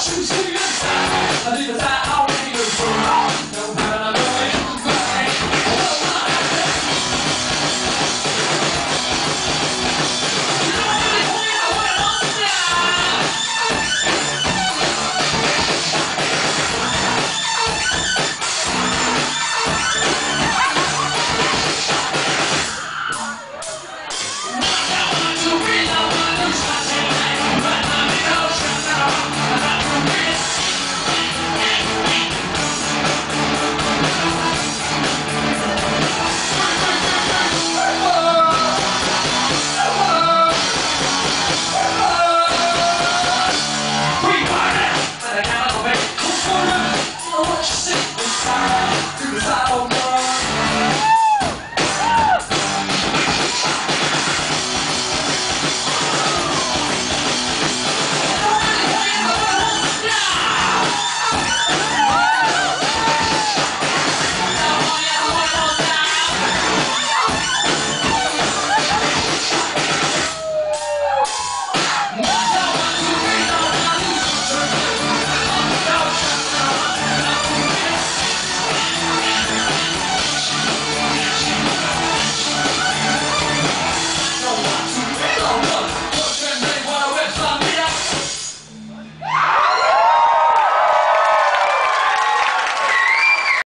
I do the side.